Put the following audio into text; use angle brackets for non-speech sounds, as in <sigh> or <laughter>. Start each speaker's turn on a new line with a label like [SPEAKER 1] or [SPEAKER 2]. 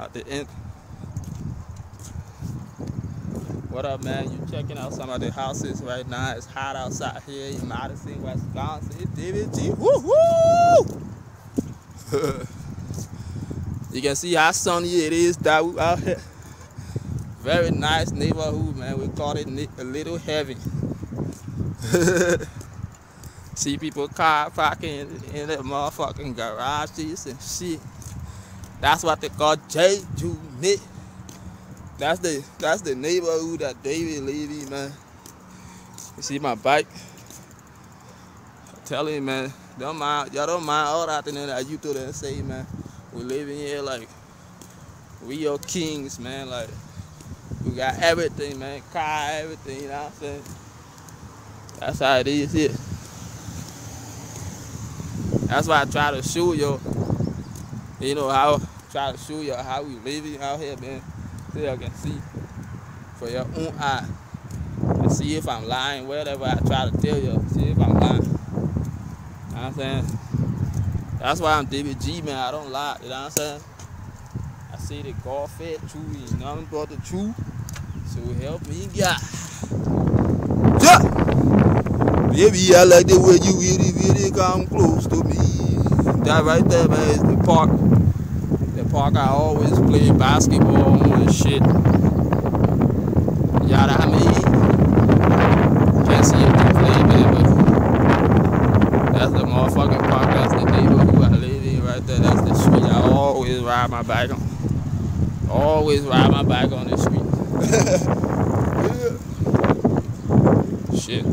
[SPEAKER 1] at the end. What up, man? You checking out some of the houses right now. It's hot outside here in Madison, Wisconsin. It's David G. Woo woo! <laughs> you can see how sunny it is that we out here. Very nice neighborhood, man. We call it a little heavy. <laughs> see people car parking in the motherfucking garages and shit. That's what they call J Unit. That's the that's the neighborhood that David Levy, man. You see my bike? I tell you, man, don't mind y'all don't mind all that thing that you do and say, man. We living here like we your kings, man. Like we got everything, man. Car, everything, you know what I'm saying? That's how it is here. That's why I try to show you, you know, how try to show y'all how we living out here, man so you can see for your own eye and see if I'm lying, whatever I try to tell you, see if I'm lying. You know what I'm saying? That's why I'm David G, man. I don't lie, you know what I'm saying? I say the God fed truth, you nothing but the truth. So help me, God. Yeah! Baby, I like the way you really, really come close to me. That right there, man, is the park The park I always play basketball and shit. Yada I mean can't see it play man, but that's the motherfucking park, that's the neighborhood I live in right there, that's the street I always ride my bike on. Always ride my bike on this street. <laughs> yeah. Shit.